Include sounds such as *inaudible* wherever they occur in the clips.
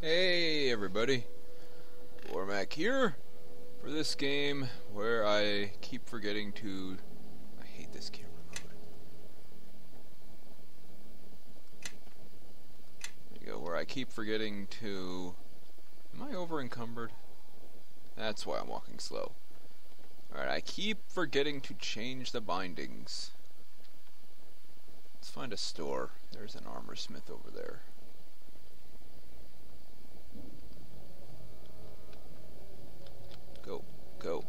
Hey everybody, Bormac here for this game where I keep forgetting to. I hate this camera mode. There you go, where I keep forgetting to. Am I over encumbered? That's why I'm walking slow. Alright, I keep forgetting to change the bindings. Let's find a store. There's an armor smith over there. Go.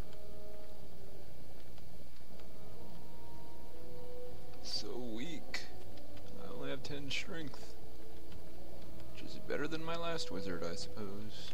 So weak. I only have 10 strength. Which is better than my last wizard, I suppose.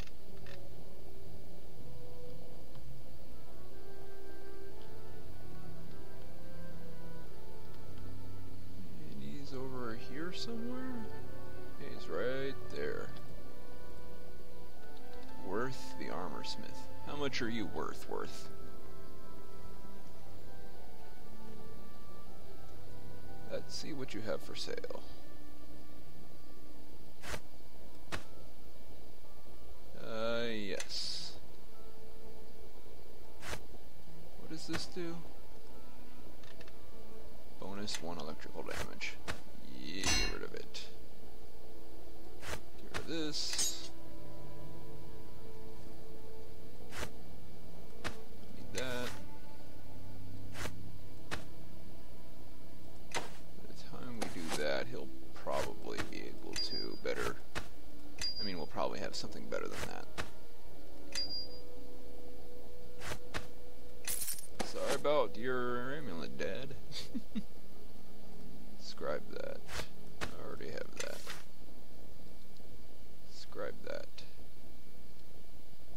Bonus one electrical damage. Oh, about your amulet, Dad. *laughs* Scribe that. I already have that. Scribe that.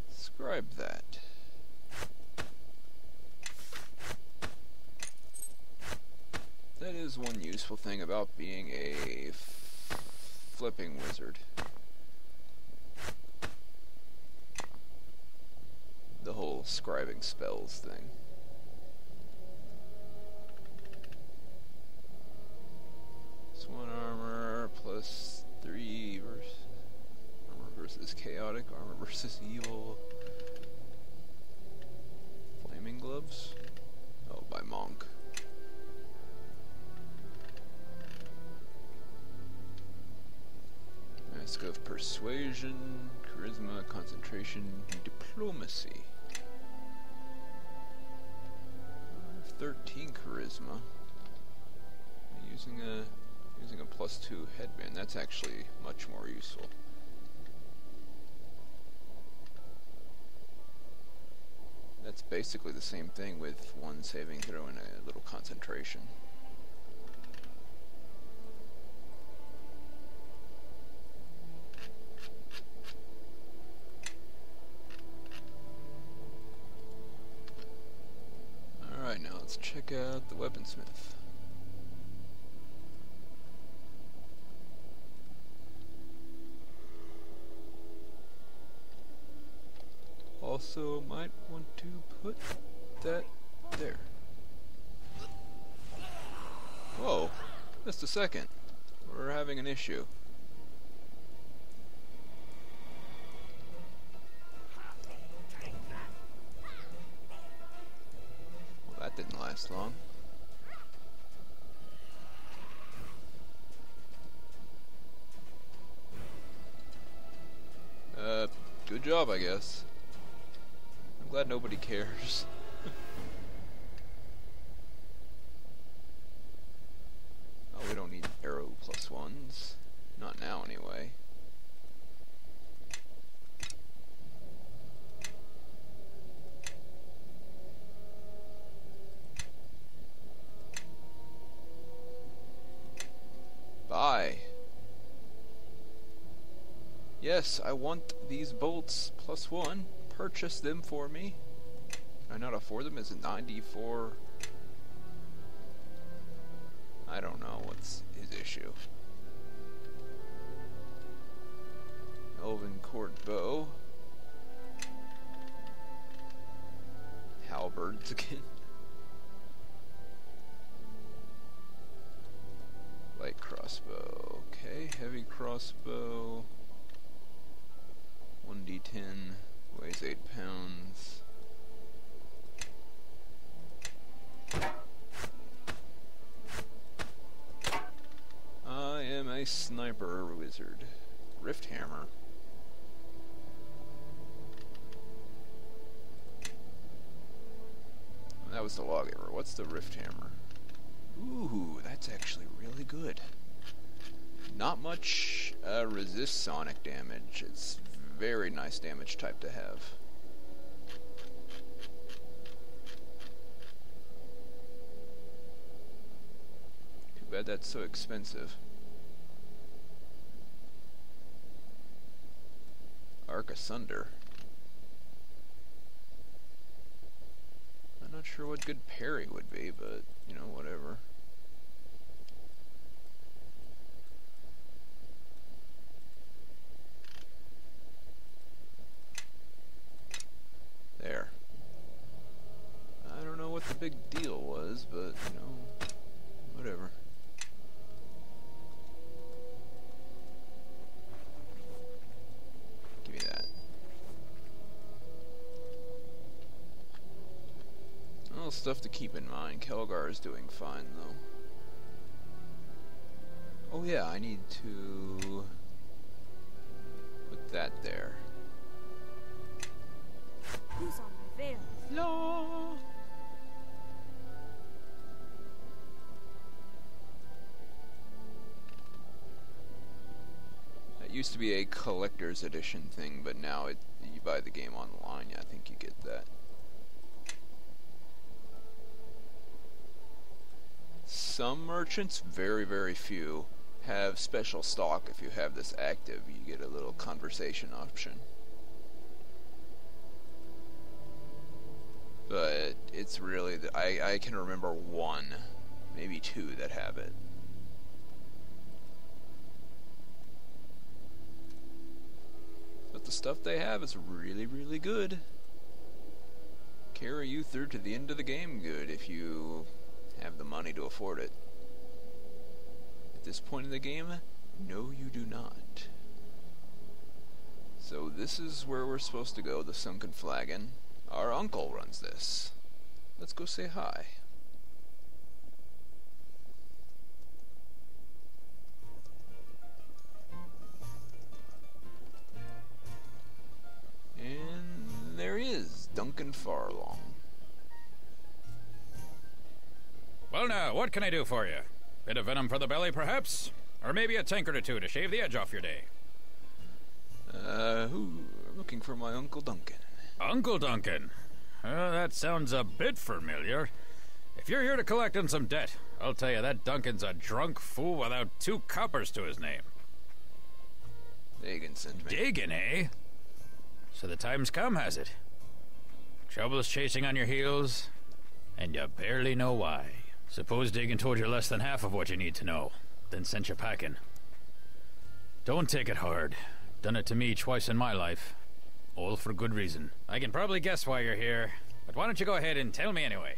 Scribe that. That is one useful thing about being a flipping wizard. The whole scribing spells thing. Of persuasion, charisma, concentration, diplomacy. I 13 charisma. Using a using a plus two headband, that's actually much more useful. That's basically the same thing with one saving throw and a little concentration. Check out the weaponsmith. Also, might want to put that there. Whoa, just a second. We're having an issue. Last long. Uh, good job, I guess. I'm glad nobody cares. *laughs* oh, we don't need arrow plus ones. Not now, anyway. Bye. Yes, I want these bolts plus one. Purchase them for me. Can I not afford them? Is it 94? I don't know what's his issue. Elven Court Bow. Halberds again. *laughs* Light crossbow. Okay, heavy crossbow. Wizard. Rift Hammer. That was the log Lawgiver. What's the Rift Hammer? Ooh, that's actually really good. Not much uh, resist sonic damage. It's very nice damage type to have. Too bad that's so expensive. Asunder. I'm not sure what good parry would be, but, you know, whatever. There. I don't know what the big deal was, but, you know, whatever. Stuff to keep in mind. Khelgar is doing fine, though. Oh yeah, I need to put that there. Who's on my veil? No. That used to be a collector's edition thing, but now it, you buy the game online. Yeah, I think you get that. Some merchants, very very few, have special stock. If you have this active, you get a little conversation option. but it's really the, I I can remember one, maybe two that have it. But the stuff they have is really really good. Carry you through to the end of the game good if you have the money to afford it. At this point in the game, no you do not. So this is where we're supposed to go, the Sunken Flagon. Our uncle runs this. Let's go say hi. What can I do for you? Bit of venom for the belly, perhaps? Or maybe a tankard or two to shave the edge off your day? Uh, who? Looking for my Uncle Duncan. Uncle Duncan. Well, that sounds a bit familiar. If you're here to collect on some debt, I'll tell you that Duncan's a drunk fool without two coppers to his name. Daeghun sent me. Daeghun, eh? So the time's come, has it? Trouble's chasing on your heels, and you barely know why. Suppose Daeghun told you less than half of what you need to know, then sent you packing. Don't take it hard. Done it to me twice in my life. All for good reason. I can probably guess why you're here, but why don't you go ahead and tell me anyway?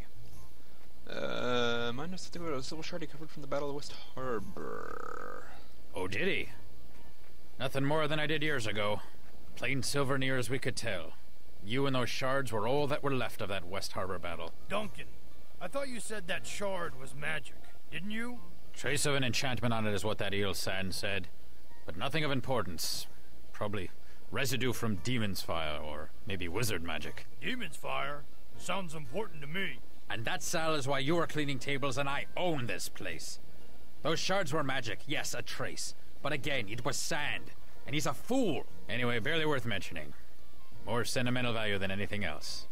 Uh, mine knows something about a silver shard he covered from the Battle of West Harbor. Oh, did he? Nothing more than I did years ago. Plain silver near as we could tell. You and those shards were all that were left of that West Harbor battle. Duncan, I thought you said that shard was magic, didn't you? Trace of an enchantment on it is what that eel sand said, but nothing of importance. Probably residue from demon's fire or maybe wizard magic. Demon's fire? Sounds important to me. And that, Sal, is why you are cleaning tables and I own this place. Those shards were magic, yes, a trace. But again, it was sand. And he's a fool. Anyway, barely worth mentioning. More sentimental value than anything else.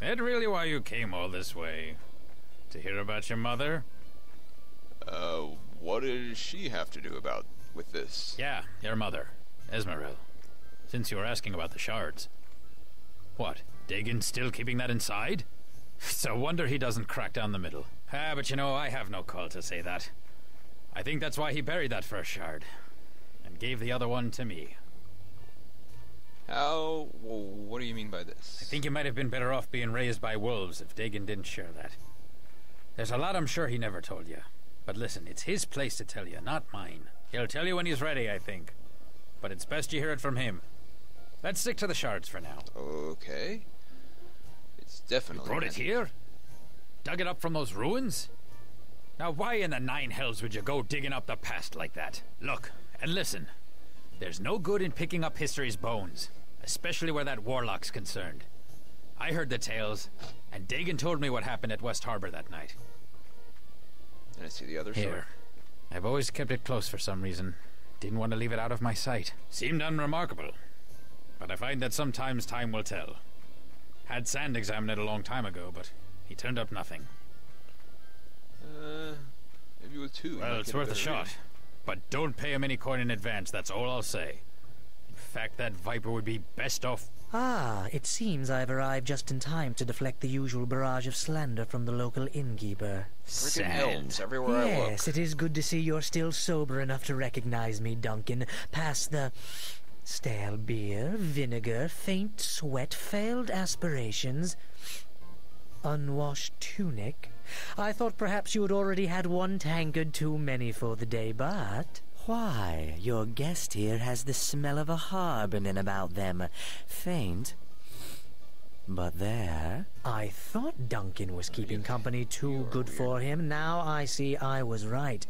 That really why you came all this way? To hear about your mother? Uh, what does she have to do about with this? Yeah, your mother, Esmerelle. Since you were asking about the shards. What, Daeghun still keeping that inside? *laughs* It's a wonder he doesn't crack down the middle. Ah, but you know, I have no call to say that. I think that's why he buried that first shard. And gave the other one to me. How? What do you mean by this? I think you might have been better off being raised by wolves if Daeghun didn't share that. There's a lot I'm sure he never told you. But listen, it's his place to tell you, not mine. He'll tell you when he's ready, I think. But it's best you hear it from him. Let's stick to the shards for now. Okay. It's definitely. You Brought it here? Dug it up from those ruins? Now, why in the nine hells would you go digging up the past like that? Look, and listen. There's no good in picking up history's bones, especially where that warlock's concerned. I heard the tales, and Daeghun told me what happened at West Harbor that night. And I see the other sword. Here. I've always kept it close for some reason. Didn't want to leave it out of my sight. Seemed unremarkable. But I find that sometimes time will tell. Had Sand examine it a long time ago, but he turned up nothing. Uh, maybe with two. Well, it's worth a better shot. read. But don't pay him any coin in advance, that's all I'll say. In fact, that Viper would be best off. Ah, it seems I've arrived just in time to deflect the usual barrage of slander from the local innkeeper. Freaking elves everywhere I look. Yes, it is good to see you're still sober enough to recognize me, Duncan. Past the stale beer, vinegar, faint sweat, failed aspirations, unwashed tunic. I thought perhaps you had already had one tankard too many for the day, but Why, your guest here has the smell of a harbin about them. Faint, but there. I thought Duncan was keeping company too good for him. Now I see I was right.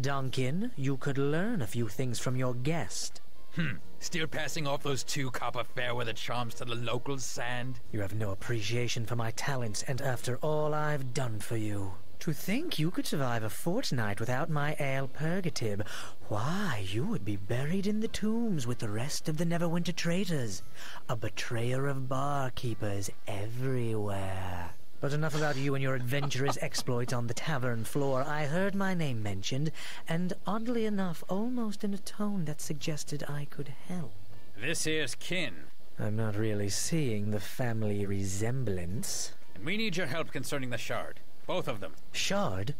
Duncan, you could learn a few things from your guest. Hmm. Still passing off those two copper fairweather charms to the local sand? You have no appreciation for my talents, and after all I've done for you. To think you could survive a fortnight without my ale purgative. Why, you would be buried in the tombs with the rest of the Neverwinter traitors. A betrayer of barkeepers everywhere. But enough about you and your adventurous exploits on the tavern floor. I heard my name mentioned, and oddly enough, almost in a tone that suggested I could help. This here's kin, I'm not really seeing the family resemblance. and we need your help concerning the shard. Both of them. Shard?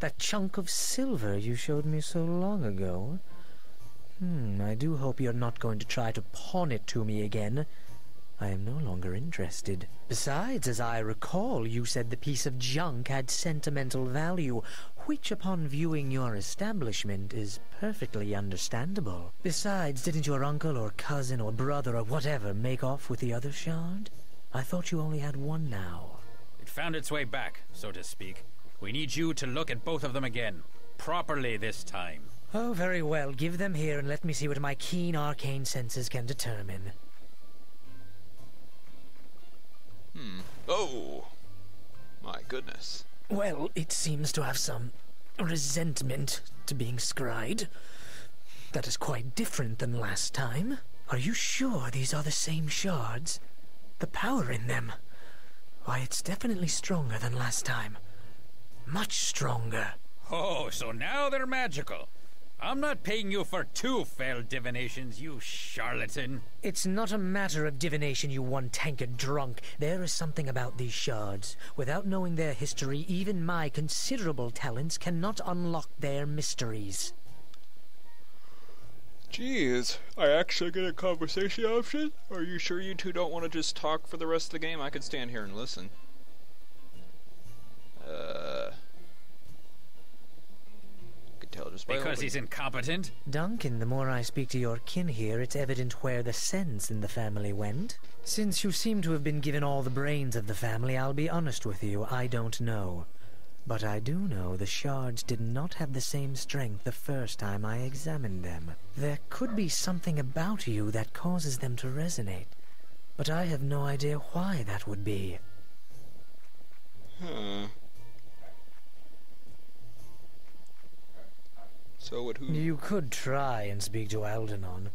That chunk of silver you showed me so long ago? Hmm, I do hope you're not going to try to pawn it to me again. I am no longer interested. Besides, as I recall, you said the piece of junk had sentimental value, which upon viewing your establishment is perfectly understandable. Besides, didn't your uncle or cousin or brother or whatever make off with the other shard? I thought you only had one now. It found its way back, so to speak. We need you to look at both of them again. Properly this time. Oh, very well. Give them here and let me see what my keen arcane senses can determine. Hmm. Oh, my goodness. Well, it seems to have some resentment to being scryed. That is quite different than last time. Are you sure these are the same shards? The power in them. Why, it's definitely stronger than last time. Much stronger. Oh, so now they're magical. I'm not paying you for two failed divinations, you charlatan. It's not a matter of divination, you one tankard drunk. There is something about these shards. Without knowing their history, even my considerable talents cannot unlock their mysteries. Jeez, I actually get a conversation option? Are you sure you two don't want to just talk for the rest of the game? I could stand here and listen. Uh. Could tell just by Because he's incompetent? Duncan, the more I speak to your kin here, it's evident where the sense in the family went. Since you seem to have been given all the brains of the family, I'll be honest with you, I don't know. But I do know the shards did not have the same strength the first time I examined them. There could be something about you that causes them to resonate, but I have no idea why that would be. Huh. So would who? You could try and speak to Aldanon,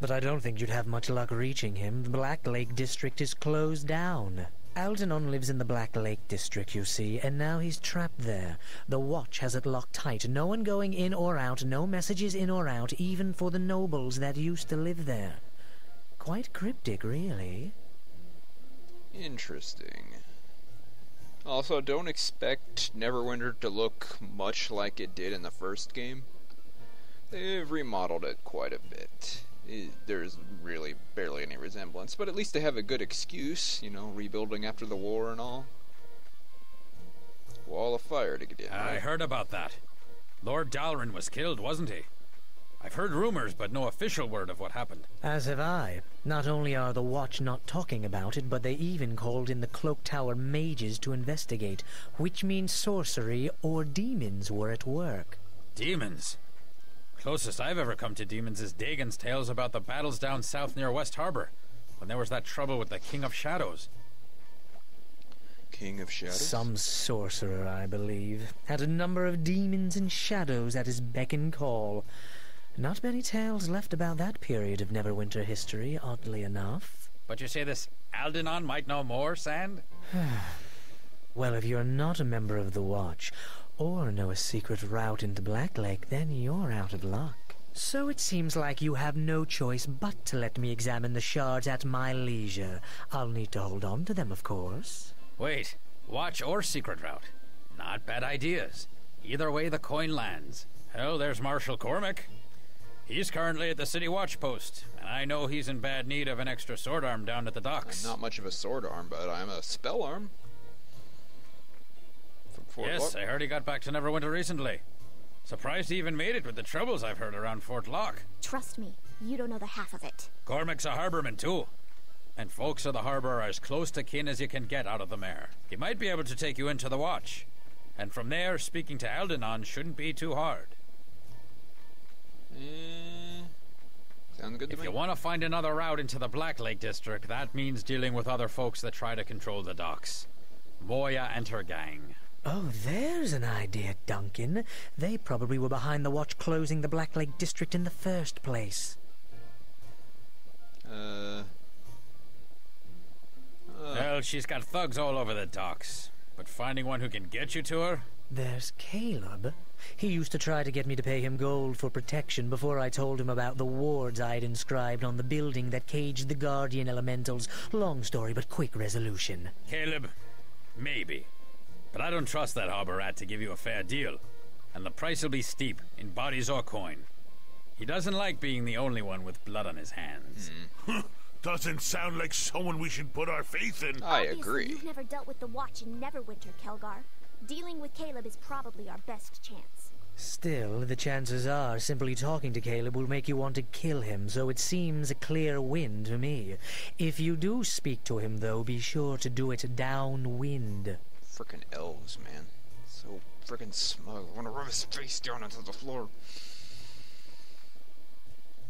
but I don't think you'd have much luck reaching him. The Black Lake District is closed down. Aldanon lives in the Black Lake District, you see, and now he's trapped there. The watch has it locked tight. No one going in or out, no messages in or out, even for the nobles that used to live there. Quite cryptic, really. Interesting. Also, don't expect Neverwinter to look much like it did in the first game. They've remodeled it quite a bit. It- there's really barely any resemblance, but at least they have a good excuse, you know, rebuilding after the war and all. Wall of fire to get in. I right? heard about that. Lord Dalrin was killed, wasn't he? I've heard rumors, but no official word of what happened. As have I. Not only are the Watch not talking about it, but they even called in the Cloak Tower mages to investigate, which means sorcery or demons were at work. Demons? Closest I've ever come to demons is Daeghun's tales about the battles down south near West Harbor, when there was that trouble with the King of Shadows. King of Shadows. Some sorcerer, I believe, had a number of demons and shadows at his beck and call. Not many tales left about that period of Neverwinter history, oddly enough. But you say this Aldanon might know more, Sand? *sighs* Well, if you're not a member of the Watch, or know a secret route into Blacklake, then you're out of luck. So it seems like you have no choice but to let me examine the shards at my leisure. I'll need to hold on to them, of course. Wait, watch or secret route. Not bad ideas. Either way, the coin lands. Hell, there's Marshal Cormick. He's currently at the city watch post, and I know he's in bad need of an extra sword arm down at the I'm docks. not much of a sword arm, but I'm a spell arm. From Fort yes, Lock. I heard he got back to Neverwinter recently. Surprised he even made it with the troubles I've heard around Fort Locke. Trust me, you don't know the half of it. Cormick's a harborman, too. And folks of the harbor are as close to kin as you can get out of the mare. He might be able to take you into the watch. And from there, speaking to Aldanon shouldn't be too hard. Eh, sounds good to If you want to find another route into the Black Lake District, that means dealing with other folks that try to control the docks. Moire and her gang. Oh, there's an idea, Duncan. They probably were behind the Watch closing the Black Lake District in the first place. Uh, uh, Well, she's got thugs all over the docks. But finding one who can get you to her? There's Caleb. He used to try to get me to pay him gold for protection before I told him about the wards I'd inscribed on the building that caged the Guardian Elementals. Long story, but quick resolution. Caleb? Maybe. But I don't trust that harbor rat to give you a fair deal. And the price will be steep, in bodies or coin. He doesn't like being the only one with blood on his hands. Hmm. *laughs* Doesn't sound like someone we should put our faith in. I Obviously, agree. You've never dealt with the Watch in Neverwinter, Khelgar. Dealing with Caleb is probably our best chance. Still, the chances are simply talking to Caleb will make you want to kill him, so it seems a clear win to me. If you do speak to him, though, be sure to do it downwind. Frickin' elves, man. So frickin' smug. I wanna rub his face down onto the floor.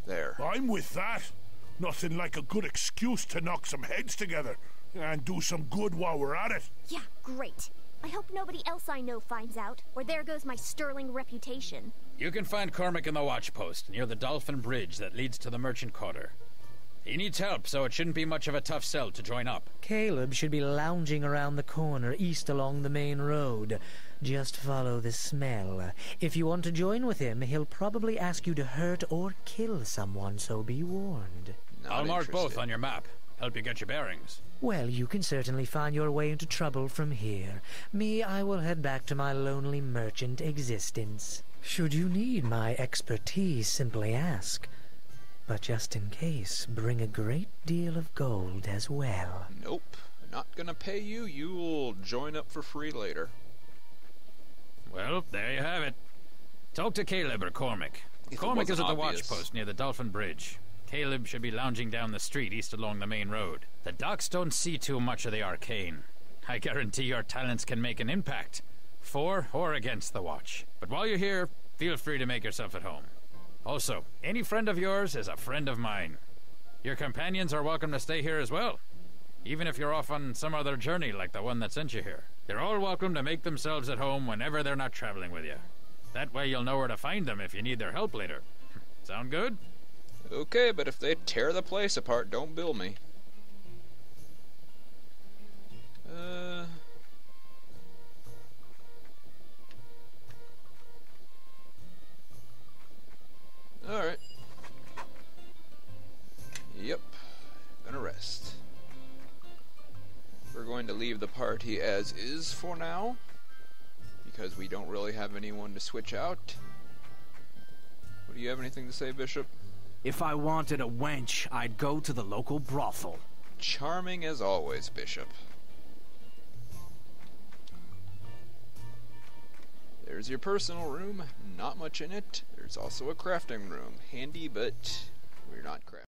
There. I'm with that. Nothing like a good excuse to knock some heads together and do some good while we're at it. Yeah, great. I hope nobody else I know finds out, or there goes my sterling reputation. You can find Cormick in the watch post near the Dolphin Bridge that leads to the Merchant Quarter. He needs help, so it shouldn't be much of a tough sell to join up. Caleb should be lounging around the corner east along the main road. Just follow the smell. If you want to join with him, he'll probably ask you to hurt or kill someone, so be warned. Not I'll mark both on your map. Help you get your bearings. Well, you can certainly find your way into trouble from here. Me, I will head back to my lonely merchant existence. Should you need my expertise, simply ask. But just in case, bring a great deal of gold as well. Nope. Not gonna pay you. You'll join up for free later. Well, there you have it. Talk to Caleb or Cormick. If Cormick is at wasn't the obvious. watch post near the Dolphin Bridge. Caleb should be lounging down the street east along the main road. The docks don't see too much of the arcane. I guarantee your talents can make an impact, for or against the watch. But while you're here, feel free to make yourself at home. Also, any friend of yours is a friend of mine. Your companions are welcome to stay here as well, even if you're off on some other journey like the one that sent you here. They're all welcome to make themselves at home whenever they're not traveling with you. That way you'll know where to find them if you need their help later. *laughs* Sound good? Okay, but if they tear the place apart, don't bill me. Leave the party as is for now. Because we don't really have anyone to switch out. Do you have anything to say, Bishop? If I wanted a wench, I'd go to the local brothel. Charming as always, Bishop. There's your personal room, not much in it. There's also a crafting room, handy, but we're not crafting.